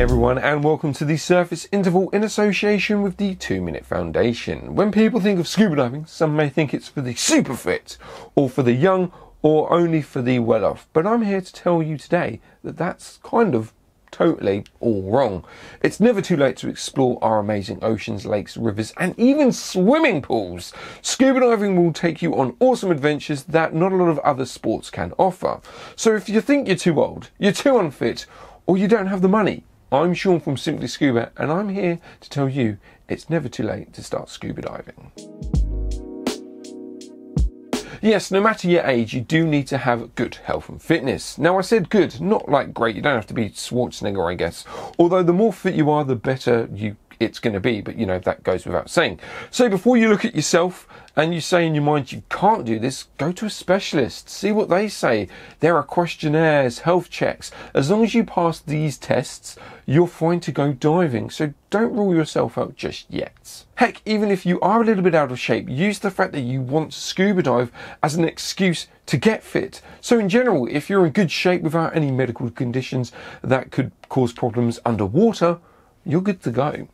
everyone, and welcome to the Surface Interval in association with the Two Minute Foundation. When people think of scuba diving, some may think it's for the super fit, or for the young, or only for the well off. But I'm here to tell you today that that's kind of totally all wrong. It's never too late to explore our amazing oceans, lakes, rivers, and even swimming pools. Scuba diving will take you on awesome adventures that not a lot of other sports can offer. So if you think you're too old, you're too unfit, or you don't have the money, I'm Shaun from Simply Scuba, and I'm here to tell you it's never too late to start scuba diving. Yes, no matter your age, you do need to have good health and fitness. Now, I said good, not like great. You don't have to be Schwarzenegger, I guess. Although the more fit you are, the better you it's going to be, but you know, that goes without saying. So before you look at yourself and you say in your mind you can't do this, go to a specialist, see what they say. There are questionnaires, health checks. As long as you pass these tests, you're fine to go diving. So don't rule yourself out just yet. Heck, even if you are a little bit out of shape, use the fact that you want to scuba dive as an excuse to get fit. So in general, if you're in good shape without any medical conditions that could cause problems underwater, you're good to go.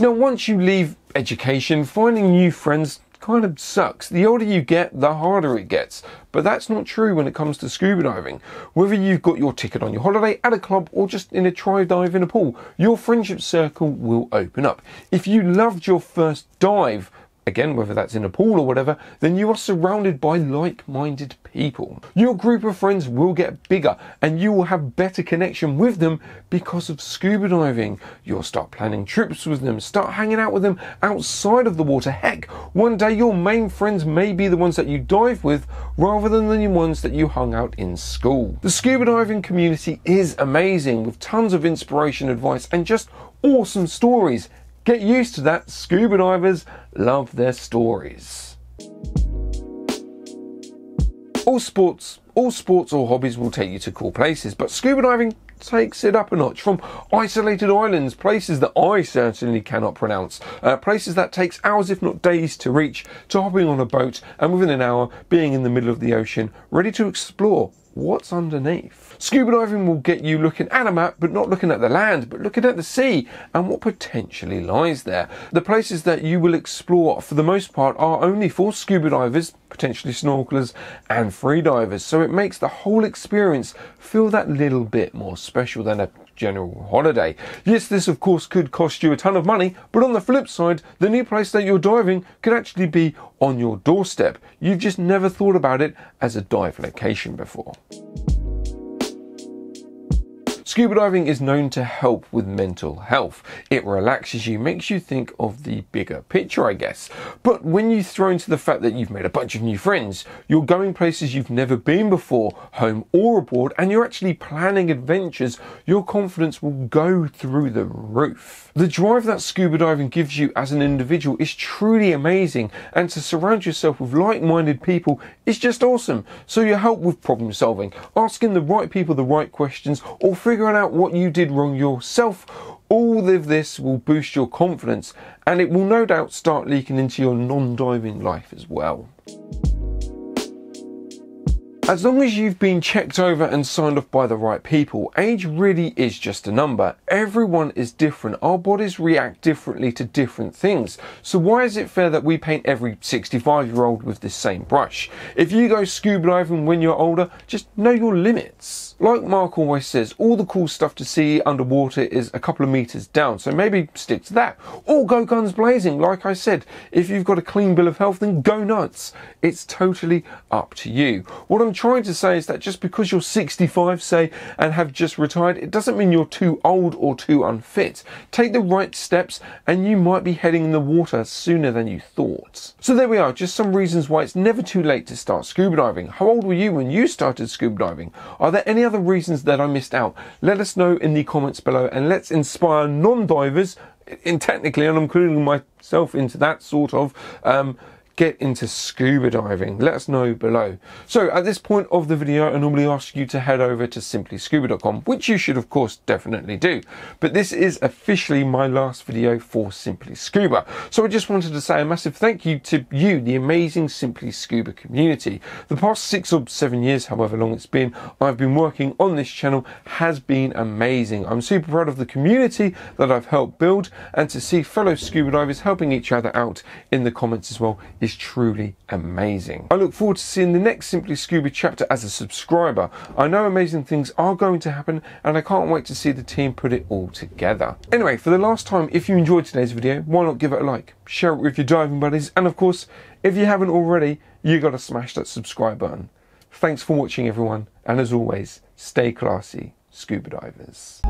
Now, once you leave education, finding new friends kind of sucks. The older you get, the harder it gets. But that's not true when it comes to scuba diving. Whether you've got your ticket on your holiday, at a club, or just in a try dive in a pool, your friendship circle will open up. If you loved your first dive, again, whether that's in a pool or whatever, then you are surrounded by like minded people. Your group of friends will get bigger and you will have better connection with them because of scuba diving. You'll start planning trips with them, start hanging out with them outside of the water. Heck, one day your main friends may be the ones that you dive with rather than the ones that you hung out in school. The scuba diving community is amazing with tons of inspiration, advice, and just awesome stories. Get used to that. Scuba divers love their stories. All sports, all sports or hobbies will take you to cool places, but scuba diving takes it up a notch from isolated islands, places that I certainly cannot pronounce, uh, places that takes hours if not days to reach, to hopping on a boat and within an hour being in the middle of the ocean, ready to explore what's underneath. Scuba diving will get you looking at a map, but not looking at the land, but looking at the sea and what potentially lies there. The places that you will explore, for the most part, are only for scuba divers, potentially snorkelers, and free divers. So it makes the whole experience feel that little bit more special than a general holiday. Yes, this of course could cost you a ton of money, but on the flip side, the new place that you're diving could actually be on your doorstep. You've just never thought about it as a dive location before. Scuba diving is known to help with mental health. It relaxes you, makes you think of the bigger picture, I guess. But when you throw into the fact that you've made a bunch of new friends, you're going places you've never been before, home or abroad, and you're actually planning adventures, your confidence will go through the roof. The drive that scuba diving gives you as an individual is truly amazing, and to surround yourself with like minded people is just awesome. So you help with problem solving, asking the right people the right questions, or figuring figuring out what you did wrong yourself, all of this will boost your confidence and it will no doubt start leaking into your non diving life as well. As long as you've been checked over and signed off by the right people, age really is just a number. Everyone is different. Our bodies react differently to different things. So why is it fair that we paint every 65 year old with the same brush? If you go scuba diving when you're older, just know your limits. Like Mark always says, all the cool stuff to see underwater is a couple of meters down, so maybe stick to that. Or go guns blazing, like I said. If you've got a clean bill of health, then go nuts. It's totally up to you. What I'm trying to say is that just because you're 65, say, and have just retired, it doesn't mean you're too old or too unfit. Take the right steps, and you might be heading in the water sooner than you thought. So there we are, just some reasons why it's never too late to start scuba diving. How old were you when you started scuba diving? Are there any other reasons that I missed out? Let us know in the comments below and let's inspire non divers, in technically, and I'm including myself into that sort of. Um, get into scuba diving? Let us know below. So at this point of the video, I normally ask you to head over to simplyscuba.com, which you should of course definitely do. But this is officially my last video for Simply Scuba. So I just wanted to say a massive thank you to you, the amazing Simply Scuba community. The past six or seven years, however long it's been, I've been working on this channel has been amazing. I'm super proud of the community that I've helped build and to see fellow scuba divers helping each other out in the comments as well is truly amazing. I look forward to seeing the next Simply Scuba chapter as a subscriber. I know amazing things are going to happen and I can't wait to see the team put it all together. Anyway, for the last time, if you enjoyed today's video, why not give it a like, share it with your diving buddies, and of course, if you haven't already, you gotta smash that subscribe button. Thanks for watching everyone, and as always, stay classy, scuba divers.